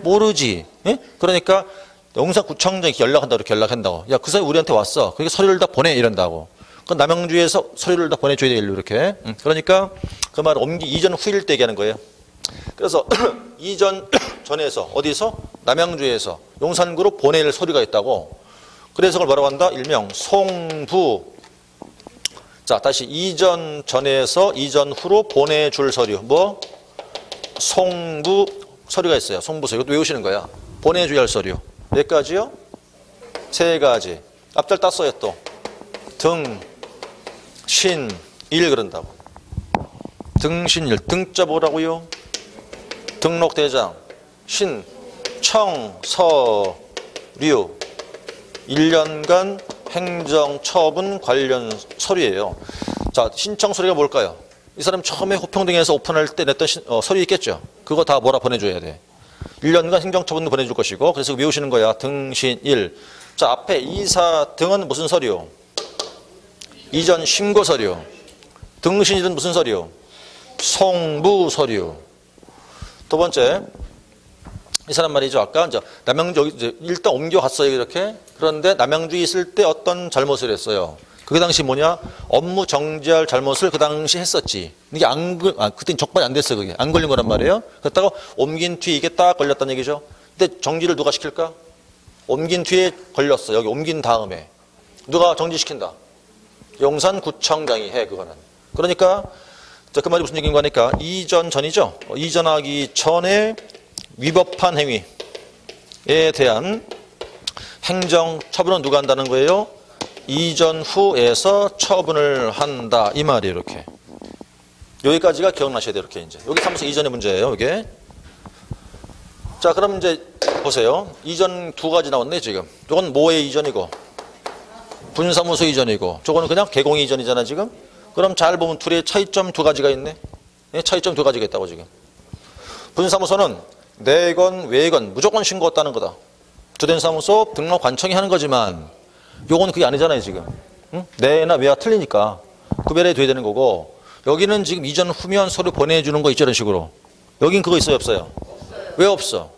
모르지. 예? 그러니까 용산구청장이 연락한다, 이렇게 연락한다고. 야, 그 사람이 우리한테 왔어. 그러니까 서류를 다 보내, 이런다고. 그 남양주에서 서류를 다 보내줘야 돼, 이렇게. 음, 그러니까 그 말을 옮기, 이전 후일 때 얘기하는 거예요. 그래서 이전 전에서 어디서 남양주에서 용산구로 보낼 서류가 있다고 그래서 그걸 뭐라고 한다 일명 송부 자 다시 이전 전에서 이전 후로 보내줄 서류. 뭐? 송부 서류가 있어요. 송부 서류. 이것도 외우시는 거야. 보내줘야 할 서류. 몇 가지요? 세 가지. 앞절 땄어요 또 등 신 일 그런다고. 등 신 일. 등자 뭐라고요? 등록대장, 신, 청, 서, 류. 1년간 행정 처분 관련 서류예요. 자, 신청 서류가 뭘까요? 이 사람 처음에 호평등에서 오픈할 때 냈던 신- 어, 서류 있겠죠? 그거 다 뭐라 보내줘야 돼. 1년간 행정처분도 보내줄 것이고 그래서 외우시는 거야. 등신 1. 자, 앞에 이사 등은 무슨 서류? 이전 신고 서류. 등신일은 무슨 서류? 송부 서류. 두 번째, 이 사람 말이죠. 아까 이제 남양주 여기 일단 옮겨갔어요. 이렇게. 그런데 남양주에 있을 때 어떤 잘못을 했어요. 그 당시 뭐냐? 업무 정지할 잘못을 그 당시 했었지. 이게 안, 걸- 아, 그때 적발이 안 됐어. 그게. 안 걸린 거란 말이에요. 그랬다가 옮긴 뒤에 이게 딱 걸렸다는 얘기죠. 근데 정지를 누가 시킬까? 옮긴 뒤에 걸렸어. 여기 옮긴 다음에. 누가 정지시킨다? 용산구청장이 해, 그거는. 그러니까, 자, 그 말이 무슨 얘기인 거니까, 이전 전이죠? 어, 이전하기 전에 위법한 행위에 대한 행정 처분은 누가 한다는 거예요? 이전 후에서 처분을 한다. 이 말이에요, 이렇게. 여기까지가 기억나셔야 돼요, 이렇게 이제. 여기 사무소 이전의 문제예요, 이게. 자, 그럼 이제 보세요. 이전 두 가지 나왔네, 지금. 이건 뭐의 이전이고, 분사무소 이전이고, 저거는 그냥 개공 이전이잖아, 지금. 그럼 잘 보면 둘의 차이점 두 가지가 있네. 예, 차이점 두 가지가 있다고, 지금. 분사무소는 내건, 외건 무조건 신고했다는 거다. 주된 사무소 등록 관청이 하는 거지만 요건 그게 아니잖아요, 지금. 응? 내나 외와 틀리니까 구별해 둬야 되는 거고 여기는 지금 이전 후면 서류 보내주는 거 있죠, 이런 식으로. 여긴 그거 있어요, 없어요? 왜 없어?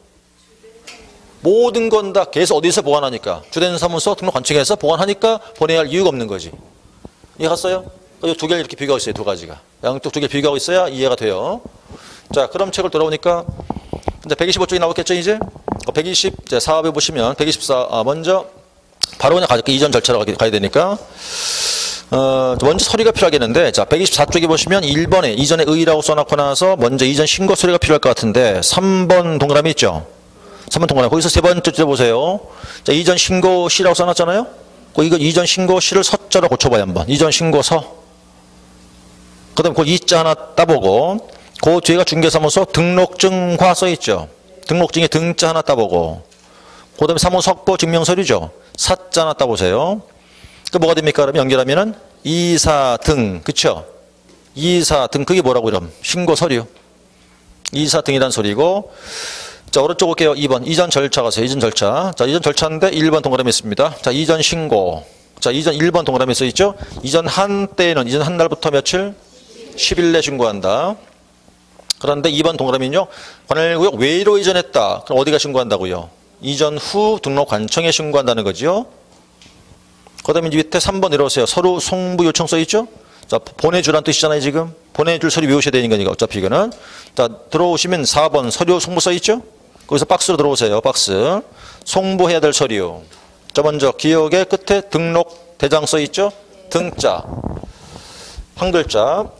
모든 건 다 계속 어디서 보관하니까 주된 사무소 등록 관청에서 보관하니까 보내야 할 이유가 없는 거지. 이해 갔어요? 두 개를 이렇게 비교하고 있어요, 두 가지가. 양쪽 두 개 비교하고 있어야 이해가 돼요. 자, 그럼 책을 돌아오니까 이제 125쪽이 나오겠죠, 이제? 120, 이제 사업에 보시면 124, 아, 먼저 바로 그냥 가져가 이전 절차로 가게- 가야 되니까. 어, 먼저 서류가 필요하겠는데 자 124쪽에 보시면 1번에 이전에 의라고 써놓고 나서 먼저 이전 신고 서류가 필요할 것 같은데 3번 동그라미 있죠? 3번 동그라미. 거기서 세 번째 줄 보세요. 자 이전 신고 시라고 써놨잖아요? 그 이거 이전 신고 시를 서자로 고쳐봐요 한번. 이전 신고 서. 그 다음 그 이자 하나 따보고 그 뒤에가 중개사무소 등록증과 써있죠. 등록증에 등자 하나 따보고 그 다음에 사무석보 증명서류죠. 사자 하나 따보세요. 그 뭐가 됩니까? 그러면 연결하면은 이사 등 그쵸? 이사 등 그게 뭐라고 그럼 신고 서류. 이사 등이란 소리고 자 오른쪽 볼게요. 2번. 이전 절차 가세요. 이전 절차. 자 이전 절차인데 1번 동그라미 있습니다. 자 이전 신고. 자 이전 1번 동그라미 써 있죠? 이전 한 때에는 이전 한 날부터 며칠? 10일 내 신고한다 그런데 2번 동그라미는요 관할구역 외로 이전했다 그럼 어디가 신고한다고요 이전 후 등록 관청에 신고한다는 거지요 그 다음에 밑에 3번 내려오세요. 서류 송부 요청 써있죠? 자, 보내주란 뜻이잖아요, 지금. 보내줄 서류 외우셔야 되는 거니까, 어차피 이거는. 자, 들어오시면 4번 서류 송부 써있죠? 거기서 박스로 들어오세요, 박스. 송부해야 될 서류. 자, 먼저 기억의 끝에 등록 대장 써있죠? 등자. 한 글자.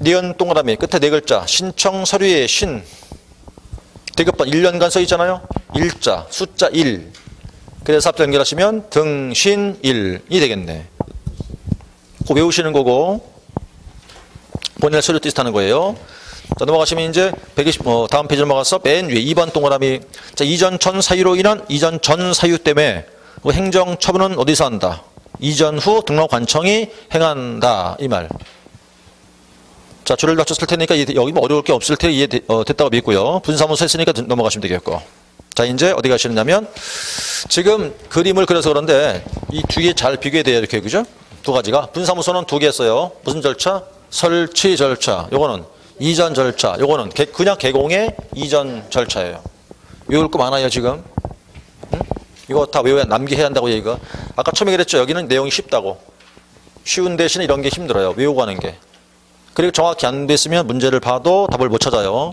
니은 동그라미 끝에 네 글자. 신청 서류의 신. 대급번 1년간 써 있잖아요? 일자, 숫자 1. 그래서 합쳐 연결하시면 등신일이 되겠네. 그 외우시는 거고 보낼 서류 뜻하는 거예요. 자, 넘어가시면 이제 120, 어, 다음 페이지 넘어가서 맨 위에 2번 동그라미. 자, 이전 전 사유로 인한 이전 전 사유 때문에 그 행정 처분은 어디서 한다? 이전 후 등록 관청이 행한다. 이 말. 자, 줄을 낮췄을 테니까 여기 뭐 어려울 게 없을 테 이해 어, 됐다고 믿고요. 분사무소 했으니까 넘어가시면 되겠고. 자, 이제 어디 가시느냐면 지금 그림을 그려서 그런데 이 뒤에 잘 비교해야 돼요. 이렇게 그죠? 두 가지가. 분사무소는 두 개 써요. 무슨 절차? 설치 절차. 요거는 이전 절차. 요거는 개- 그냥 개공의 이전 절차예요. 외울 거 많아요, 지금. 응? 이거 다 외워야 남기해야 한다고 얘기가. 아까 처음에 그랬죠. 여기는 내용이 쉽다고. 쉬운 대신에 이런 게 힘들어요. 외우고 하는 게. 그리고 정확히 안 됐으면 문제를 봐도 답을 못 찾아요.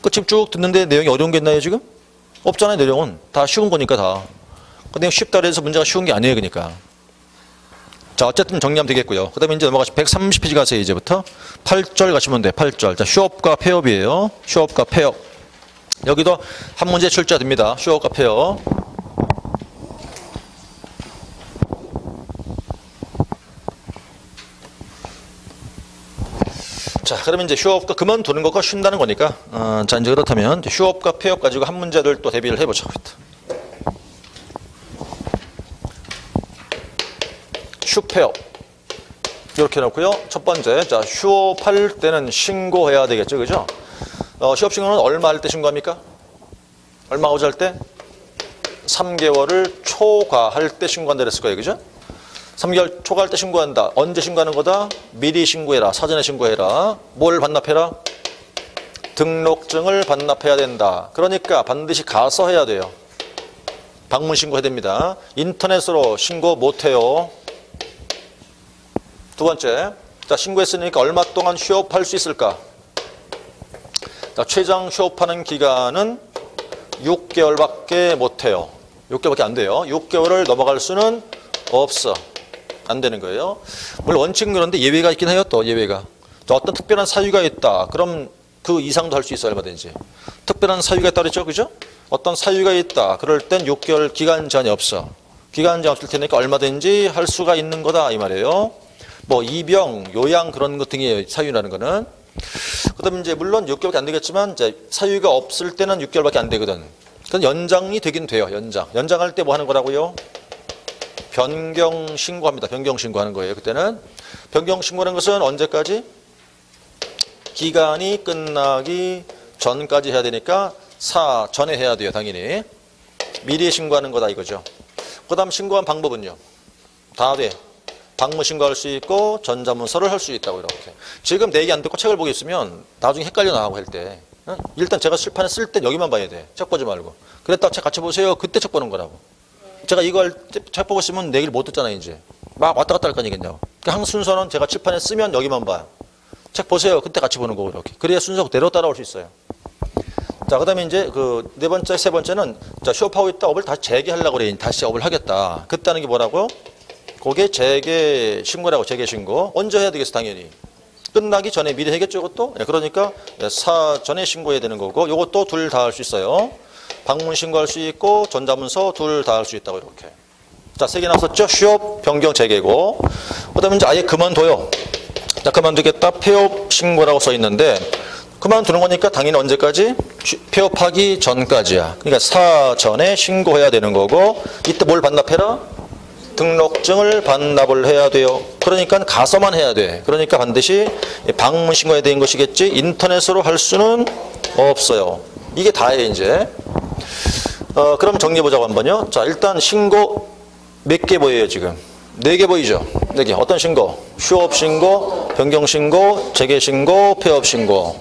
끝이 쭉 듣는데 내용이 어려운 게 있나요, 지금? 없잖아요, 내용은. 다 쉬운 거니까 다. 그 내용 쉽다 그래서 문제가 쉬운 게 아니에요, 그러니까. 자, 어쨌든 정리하면 되겠고요. 그 다음에 이제 넘어가시면 130페이지 가세요, 이제부터. 8절 가시면 돼, 8절. 자, 휴업과 폐업이에요. 휴업과 폐업. 여기도 한 문제 출제됩니다. 휴업과 폐업. 자, 그러면 이제 휴업과 그만두는 것과 쉰다는 거니까. 어, 자, 이제 그렇다면 휴업과 폐업 가지고 한 문제를 또 대비를 해보자. 슈페업. 이렇게 놓고요. 첫 번째, 자, 휴업할 때는 신고해야 되겠죠. 그죠? 어, 휴업 신고는 얼마 할 때 신고합니까? 얼마 오잘 때? 3개월을 초과할 때 신고한다 그랬을 거예요. 그죠? 3개월 초과할 때 신고한다. 언제 신고하는 거다? 미리 신고해라. 사전에 신고해라. 뭘 반납해라? 등록증을 반납해야 된다. 그러니까 반드시 가서 해야 돼요. 방문 신고해야 됩니다. 인터넷으로 신고 못해요. 두 번째, 자 신고했으니까 얼마 동안 휴업할 수 있을까? 자, 최장 휴업하는 기간은 6개월밖에 못해요. 6개월밖에 안 돼요. 6개월을 넘어갈 수는 없어. 안 되는 거예요. 물론 원칙은 그런데 예외가 있긴 해요. 또 예외가. 자, 어떤 특별한 사유가 있다. 그럼 그 이상도 할 수 있어요. 얼마든지. 특별한 사유가 있다 그랬죠. 그죠? 어떤 사유가 있다. 그럴 땐 6개월 기간 제한이 없어. 기간 제한 없을 테니까 얼마든지 할 수가 있는 거다. 이 말이에요. 뭐 이병, 요양 그런 것 등의 사유라는 거는 그다음에 이제 물론 6개월밖에 안 되겠지만 이제 사유가 없을 때는 6개월밖에 안 되거든. 그건 연장이 되긴 돼요. 연장. 연장할 때 뭐 하는 거라고요? 변경 신고합니다. 변경 신고하는 거예요. 그때는 변경 신고하는 것은 언제까지? 기간이 끝나기 전까지 해야 되니까 사 전에 해야 돼요. 당연히. 미리 신고하는 거다 이거죠. 그 다음 신고한 방법은요. 다 돼. 방문 신고할 수 있고 전자문서를 할 수 있다고 이렇게. 지금 내 얘기 안 듣고 책을 보고 있으면 나중에 헷갈려 나가고 할 때. 응? 일단 제가 실판에 쓸땐 여기만 봐야 돼. 책 보지 말고. 그랬다가 책 같이 보세요. 그때 책 보는 거라고. 제가 이걸 책 보고 있으면 내 얘기를 못 듣잖아요, 이제. 막 왔다 갔다 할 거 아니겠냐고. 그러니까 항 순서는 제가 칠판에 쓰면 여기만 봐요. 책 보세요. 그때 같이 보는 거고, 이렇게. 그래야 순서가 대로 따라올 수 있어요. 자, 그 다음에 이제 그 네 번째, 세 번째는 자, 휴업하고 있다. 업을 다시 재개하려고 그래. 다시 업을 하겠다. 그때 하는 게 뭐라고요? 그게 재개 신고라고, 재개 신고. 언제 해야 되겠어, 당연히. 끝나기 전에 미리 해겠죠, 이것도? 예, 그러니까 사 전에 신고해야 되는 거고, 요것도 둘 다 할 수 있어요. 방문 신고할 수 있고 전자문서 둘 다 할 수 있다고 이렇게. 자, 세 개 나왔었죠? 휴업, 변경, 재개고. 그 다음에 이제 아예 그만둬요. 자, 그만두겠다. 폐업 신고라고 써 있는데 그만두는 거니까 당연히 언제까지? 휴- 폐업하기 전까지야. 그러니까 사전에 신고해야 되는 거고 이때 뭘 반납해라? 등록증을 반납을 해야 돼요. 그러니까 가서만 해야 돼. 그러니까 반드시 방문 신고해야 되는 것이겠지. 인터넷으로 할 수는 없어요. 이게 다예요, 이제. 어, 그럼 정리해보자고 한번요. 자, 일단 신고 몇 개 보여요, 지금? 네 개 보이죠? 네 개. 어떤 신고? 휴업 신고, 변경 신고, 재개 신고, 폐업 신고.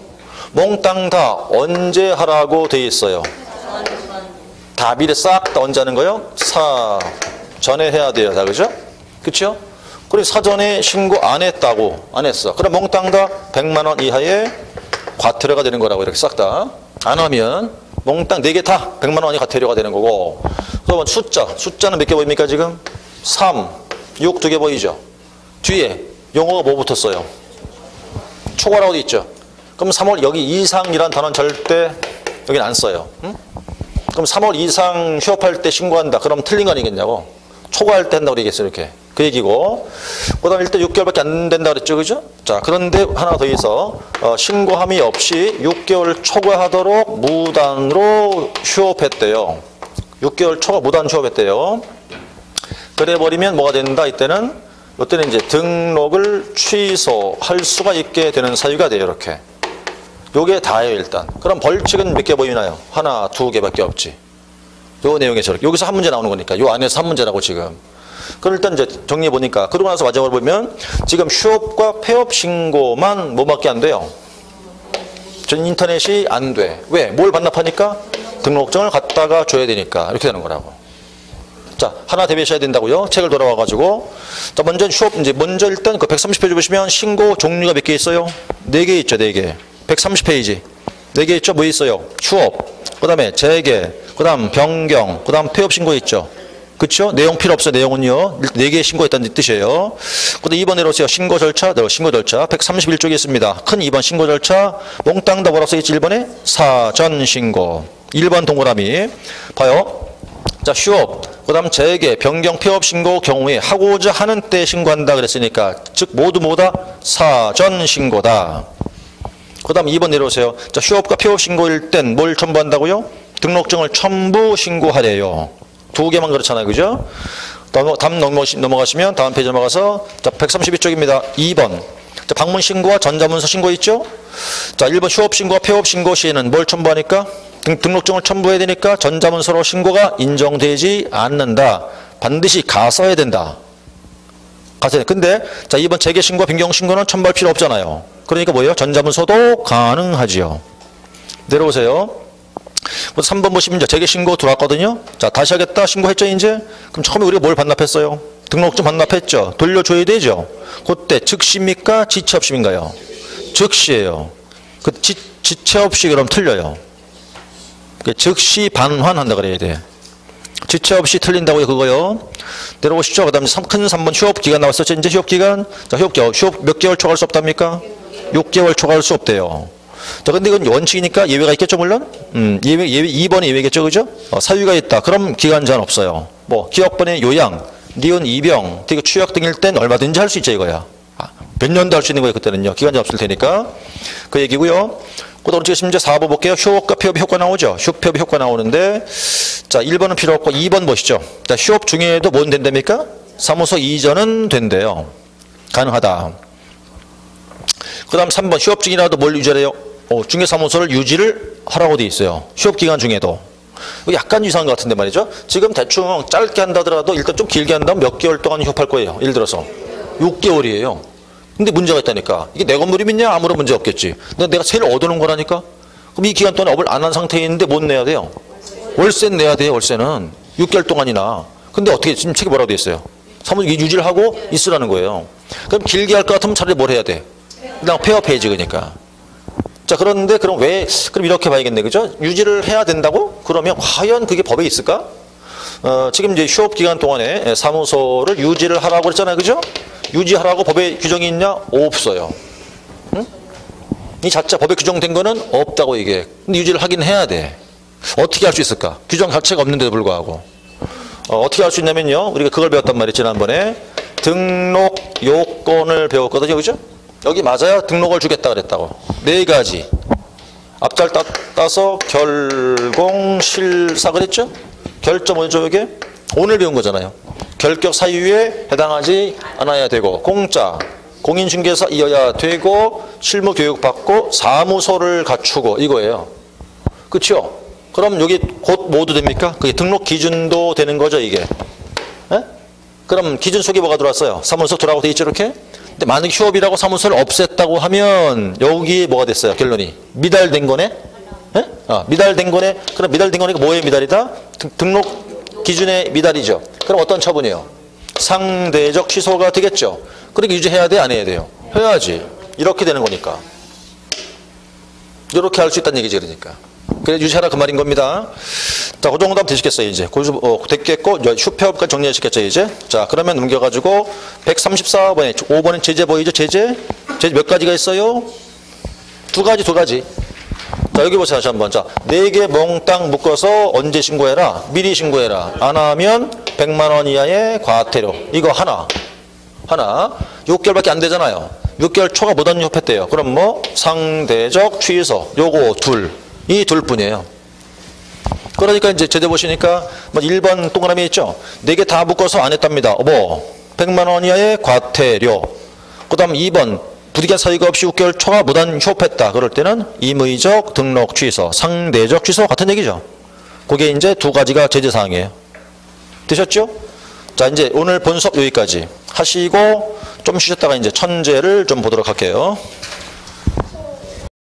몽땅 다 언제 하라고 돼 있어요? 다 미리 싹 다 언제 하는 거요? 사 전에 해야 돼요, 다 그죠? 그렇죠? 그리고 사전에 신고 안 했다고 안 했어. 그럼 몽땅 다 100만 원 이하의 과태료가 되는 거라고 이렇게 싹 다. 안 하면 몽땅 네 개 다 100만 원이 과태료가 되는 거고. 그러면 숫자, 숫자는 몇 개 보입니까 지금? 3, 6 두 개 보이죠? 뒤에 용어가 뭐 붙었어요? 초과라고 돼 있죠? 그럼 3월 여기 이상이란 단어는 절대 여기는 안 써요. 응? 그럼 3월 이상 휴업할 때 신고한다. 그럼 틀린 거 아니겠냐고. 초과할 때 한다고 그러겠어요. 이렇게. 그 얘기고. 그 다음에 일단 6개월밖에 안 된다 그랬죠. 그죠? 자, 그런데 하나 더 있어. 어, 신고함이 없이 6개월 초과하도록 무단으로 휴업했대요. 6개월 초과 무단 휴업했대요. 그래버리면 뭐가 된다? 이때는 이때는 이제 등록을 취소할 수가 있게 되는 사유가 돼요. 이렇게. 요게 다예요, 일단. 그럼 벌칙은 몇 개 보이나요? 하나, 두 개밖에 없지. 요 내용에 저렇게. 여기서 한 문제 나오는 거니까. 요 안에서 한 문제라고 지금. 그럼 일단 이제 정리해 보니까 그러고 나서 마지막으로 보면 지금 휴업과 폐업 신고만 뭐밖에 안 돼요. 전 인터넷이 안 돼. 왜? 뭘 반납하니까? 등록증을 갖다가 줘야 되니까. 이렇게 되는 거라고. 자, 하나 대비하셔야 된다고요. 책을 돌아와 가지고. 자, 먼저 휴업 이제 먼저 일단 그 130페이지 보시면 신고 종류가 몇 개 있어요? 네 개 있죠, 네 개. 130페이지. 네 개 있죠? 뭐 있어요? 휴업. 그다음에 재개. 그다음 변경. 그다음 폐업 신고 있죠. 그렇죠? 내용 필요 없어요. 내용은요. 네개 신고했다는 뜻이에요. 그다음 2번 내려오세요. 신고 절차. 네, 신고 절차. 131쪽에 있습니다. 큰 2번 신고 절차. 몽땅 다 뭐라고 써있지? 1번에 사전 신고. 1번 동그라미. 봐요. 자, 휴업. 그다음 재개, 변경, 폐업 신고 경우에 하고자 하는 때 신고한다 그랬으니까 즉 모두 뭐다? 사전 신고다. 그다음 2번 내려오세요. 자, 휴업과 폐업 신고일 땐 뭘 첨부한다고요? 등록증을 첨부 신고하래요. 두 개만 그렇잖아요. 그죠? 다음 넘어가시, 넘어가시면 다음 페이지 넘어가서 자 132쪽입니다. 2번 자, 방문 신고와 전자문서 신고 있죠? 자 1번 휴업 신고와 폐업 신고 시에는 뭘 첨부하니까 등, 등록증을 첨부해야 되니까 전자문서로 신고가 인정되지 않는다. 반드시 가서야 된다. 가서 근데 자 2번 재개 신고와 변경 신고는 첨부할 필요 없잖아요. 그러니까 뭐예요? 전자문서도 가능하지요. 내려오세요. 3번 보시면 이제 재개 신고 들어왔거든요. 자, 다시 하겠다. 신고했죠, 이제? 그럼 처음에 우리가 뭘 반납했어요? 등록증 반납했죠. 돌려줘야 되죠. 그때 즉시입니까? 지체 없이인가요? 즉시예요. 그 지, 지체 없이 그럼 틀려요. 그 즉시 반환한다 그래야 돼. 지체 없이 틀린다고요, 그거요. 내려오시죠. 그 다음에 큰 3번 휴업 기간 나왔었죠. 이제 휴업 기간. 자, 휴업, 기- 휴업 몇 개월 초과할 수 없답니까? 6개월 초과할 수 없대요. 자, 근데 이건 원칙이니까 예외가 있겠죠, 물론? 음, 예외, 예외, 2번이 예외겠죠, 그죠? 어, 사유가 있다. 그럼 기간 제한 없어요. 뭐, 기억번의 요양, 니은 이병, 되게 취약 등일 땐 얼마든지 할 수 있죠, 이거야. 아, 몇 년도 할 수 있는 거예요, 그때는요. 기간 제한 없을 테니까. 그 얘기고요. 그 다음 지금 이제 4번 볼게요. 휴업과 폐업의 효과 나오죠? 휴업의 효과 나오는데, 자, 1번은 필요 없고 2번 보시죠. 자, 휴업 중에도 뭔 된답니까? 사무소 이전은 된대요. 가능하다. 그 다음 3번 휴업 중이라도 뭘 유지해요? 어, 중개사무소를 유지를 하라고 돼 있어요. 휴업 기간 중에도. 약간 이상한 것 같은데 말이죠. 지금 대충 짧게 한다더라도 일단 좀 길게 한다면 몇 개월 동안 휴업할 거예요. 예를 들어서 6개월이에요. 근데 문제가 있다니까. 이게 내 건물이 있냐? 아무런 문제 없겠지. 근데 내가 세를 얻어놓은 거라니까? 그럼 이 기간 동안 업을 안 한 상태에 있는데 못 내야 돼요. 월세는 내야 돼요. 월세는. 6개월 동안이나. 근데 어떻게 지금 책이 뭐라고 돼 있어요? 사무소 유지를 하고 있으라는 거예요. 그럼 길게 할 것 같으면 차라리 뭘 해야 돼? 그냥 폐업해야지 그러니까. 자 그런데 그럼 왜 그럼 이렇게 봐야겠네 그죠? 유지를 해야 된다고? 그러면 과연 그게 법에 있을까? 어, 지금 이제 휴업 기간 동안에 사무소를 유지를 하라고 그랬잖아요 그죠? 유지하라고 법에 규정이 있냐? 없어요. 응? 이 자체 법에 규정된 거는 없다고 이게. 근데 유지를 하긴 해야 돼. 어떻게 할 수 있을까? 규정 자체가 없는데도 불구하고. 어, 어떻게 할 수 있냐면요. 우리가 그걸 배웠단 말이에요. 지난번에. 등록 요건을 배웠거든요. 그죠? 여기 맞아요. 등록을 주겠다 그랬다고. 네 가지. 앞잘 따, 따서 결공 실사 그랬죠? 결점 뭐죠 이게? 오늘 배운 거잖아요. 결격 사유에 해당하지 않아야 되고 공짜 공인중개사 이어야 되고 실무 교육 받고 사무소를 갖추고 이거예요. 그렇죠? 그럼 여기 곧 모두 됩니까? 그게 등록 기준도 되는 거죠 이게. 에? 그럼 기준 속에 뭐가 들어왔어요? 사무소 들어가고 돼 있죠 이렇게? 근데 만약 휴업이라고 사무소를 없앴다고 하면 여기 뭐가 됐어요? 결론이 미달된 거네? 예? 아, 미달된 거네? 그럼 미달된 거니까 뭐에 미달이다? 등- 등록 기준의 미달이죠. 그럼 어떤 처분이에요? 상대적 취소가 되겠죠. 그러니까 유지해야 돼? 안 해야 돼요? 해야지. 이렇게 되는 거니까. 이렇게 할 수 있다는 얘기지 그러니까. 그래 유지하라 그 말인 겁니다. 자, 그 정도 하면 되시겠어요 이제. 고수 어, 됐겠고 휴폐업까지 정리하시겠죠 이제. 자, 그러면 넘겨가지고 134번에 5번은 제재 보이죠 제재? 제재 몇 가지가 있어요? 두 가지 두 가지. 자 여기 보세요 다시 한 번. 자, 네 개 몽땅 묶어서 언제 신고해라? 미리 신고해라. 안 하면 100만 원 이하의 과태료. 이거 하나. 하나. 6개월밖에 안 되잖아요. 6개월 초가 못한 협했대요. 그럼 뭐 상대적 취소. 요거 둘. 이 둘 뿐이에요. 그러니까 이제 제대 보시니까 뭐 1번 동그라미 있죠. 네개다 묶어서 안 했답니다. 뭐 100만 원 이하의 과태료. 그다음 2번 부득이한 사유가 없이 6개월 초과 무단 휴업했다. 그럴 때는 임의적 등록 취소, 상대적 취소 같은 얘기죠. 그게 이제 두 가지가 제재 사항이에요. 되셨죠? 자, 이제 오늘 본 수업 여기까지 하시고 좀 쉬셨다가 이제 천재를 좀 보도록 할게요.